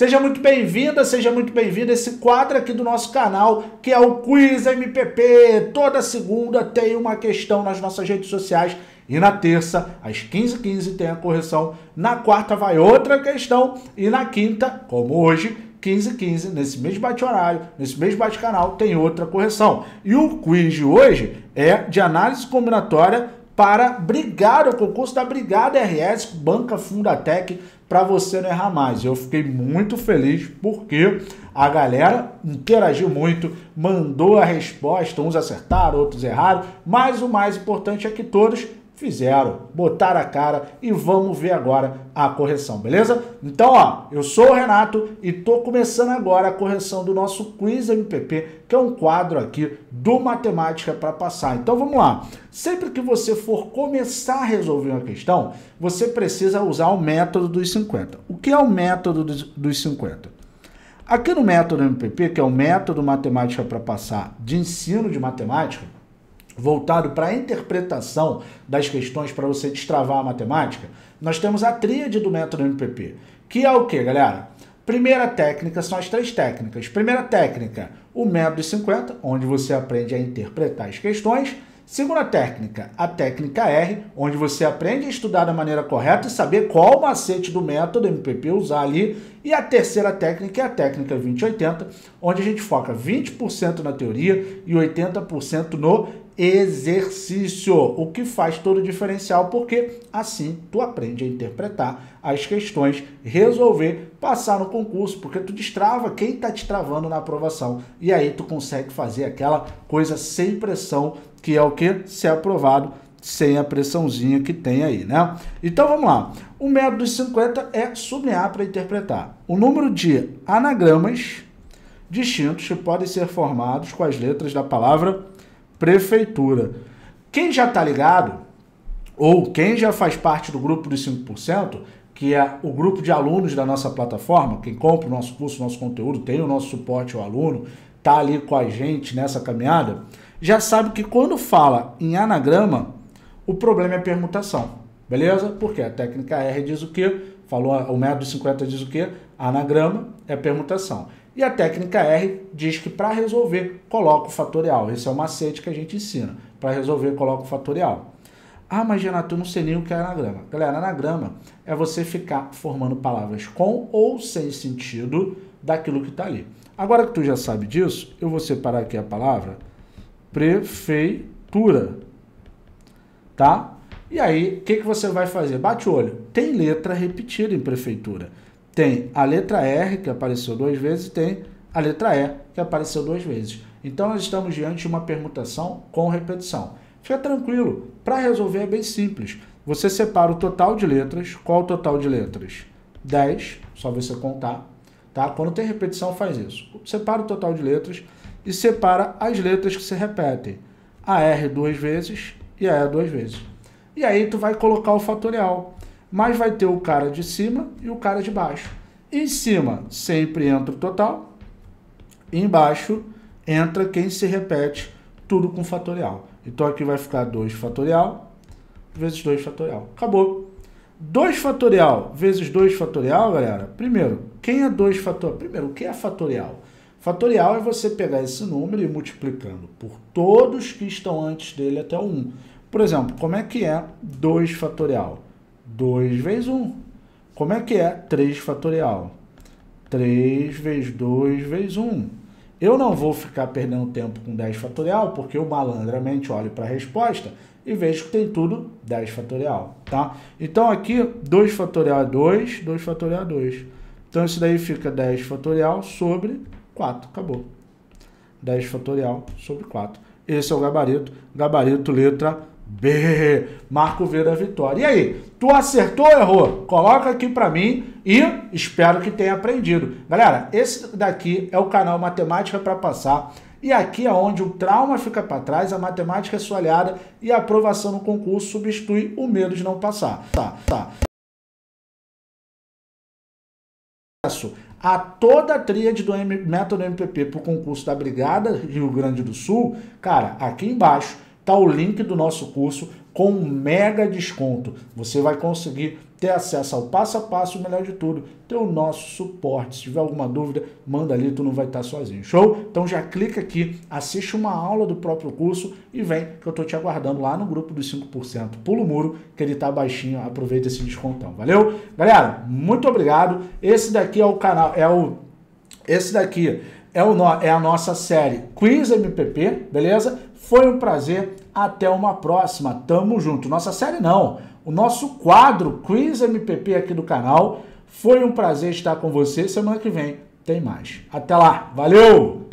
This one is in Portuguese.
Seja muito bem-vinda, seja muito bem-vindo a esse quadro aqui do nosso canal, que é o Quiz MPP. Toda segunda tem uma questão nas nossas redes sociais e na terça, às 15h15, tem a correção. Na quarta vai outra questão e na quinta, como hoje, 15 15 nesse mesmo bate-horário, nesse mesmo bate-canal, tem outra correção. E o quiz de hoje é de análise combinatória para brigar o concurso da Brigada RS, Banca Fundatec, para você não errar mais. Eu fiquei muito feliz porque a galera interagiu muito, mandou a resposta, uns acertaram, outros erraram, mas o mais importante é que todos Fizeram, botaram a cara e vamos ver agora a correção, beleza? Então, ó, eu sou o Renato e tô começando agora a correção do nosso Quiz MPP, que é um quadro aqui do Matemática para Passar. Então, vamos lá. Sempre que você for começar a resolver uma questão, você precisa usar o método dos 50. O que é o método dos 50? Aqui no método MPP, que é o método Matemática para Passar de ensino de matemática, voltado para a interpretação das questões para você destravar a matemática, nós temos a tríade do método MPP, que é o que, galera? Primeira técnica são as três técnicas. Primeira técnica, o método 50, onde você aprende a interpretar as questões. Segunda técnica, a técnica R, onde você aprende a estudar da maneira correta e saber qual o macete do método MPP usar ali. E a terceira técnica é a técnica 2080, onde a gente foca 20% na teoria e 80% no exercício, o que faz todo o diferencial, porque assim tu aprende a interpretar as questões, resolver, passar no concurso, porque tu destrava quem está te travando na aprovação. E aí tu consegue fazer aquela coisa sem pressão, que é o que? Ser aprovado sem a pressãozinha que tem aí, né? Então vamos lá. O método dos 50 é sublinhar para interpretar. O número de anagramas distintos que podem ser formados com as letras da palavra prefeitura. Quem já está ligado, ou quem já faz parte do grupo dos 5%, que é o grupo de alunos da nossa plataforma, quem compra o nosso curso, o nosso conteúdo, tem o nosso suporte ao aluno, está ali com a gente nessa caminhada, já sabe que quando fala em anagrama, o problema é permutação. Beleza? Porque a técnica R diz o quê? Falou, o método 50 diz o quê? Anagrama é permutação. E a técnica R diz que para resolver, coloca o fatorial. Esse é o macete que a gente ensina. Para resolver, coloca o fatorial. Ah, mas Renato, eu não sei nem o que é anagrama. Galera, anagrama é você ficar formando palavras com ou sem sentido daquilo que está ali. Agora que tu já sabe disso, eu vou separar aqui a palavra prefeitura. Tá? E aí, o que, que você vai fazer? Bate o olho. Tem letra repetida em prefeitura. Tem a letra R, que apareceu duas vezes, e tem a letra E, que apareceu duas vezes. Então, nós estamos diante de uma permutação com repetição. Fica tranquilo, para resolver é bem simples. Você separa o total de letras. Qual o total de letras? 10, só você contar. Tá? Quando tem repetição, faz isso. Separa o total de letras e separa as letras que se repetem. A R duas vezes e a E duas vezes. E aí tu vai colocar o fatorial mas vai ter o cara de cima e o cara de baixo. Em cima sempre entra o total, embaixo entra quem se repete, tudo com fatorial. Então aqui vai ficar 2 fatorial vezes 2 fatorial. Acabou. 2 fatorial vezes 2 fatorial, galera. Primeiro, quem é 2 fatorial? Primeiro, o que é fatorial? Fatorial é você pegar esse número e multiplicando por todos que estão antes dele até o 1. Por exemplo, como é que é 2 fatorial? 2 vezes 1. Como é que é 3 fatorial? 3 vezes 2 vezes 1. Eu não vou ficar perdendo tempo com 10 fatorial, porque eu malandramente olho para a resposta e vejo que tem tudo 10 fatorial, tá? Então aqui 2 fatorial é 2, 2 fatorial é 2. Então isso daí fica 10 fatorial sobre 4, acabou. 10 fatorial sobre 4. Esse é o gabarito, gabarito letra B. Marco V da vitória. E aí, tu acertou ou errou? Coloca aqui para mim e espero que tenha aprendido. Galera, esse daqui é o canal Matemática para Passar. E aqui é onde o trauma fica para trás, a matemática é sua aliada e a aprovação no concurso substitui o medo de não passar. Tá, tá. A toda a tríade do método MPP para o concurso da Brigada Rio Grande do Sul, cara, aqui embaixo Tá o link do nosso curso com um mega desconto. Você vai conseguir ter acesso ao passo a passo, o melhor de tudo, ter o nosso suporte. Se tiver alguma dúvida, manda ali, tu não vai estar sozinho. Show? Então já clica aqui, assiste uma aula do próprio curso e vem que eu tô te aguardando lá no grupo dos 5%. Pula o muro, que ele tá baixinho, aproveita esse descontão. Valeu? Galera, muito obrigado. Esse daqui é o canal, é o esse daqui é, o, é a nossa série Quiz MPP, beleza? Foi um prazer. Até uma próxima. Tamo junto. Nossa série não o nosso quadro Quiz MPP aqui do canal. Foi um prazer estar com você. Semana que vem tem mais. Até lá. Valeu!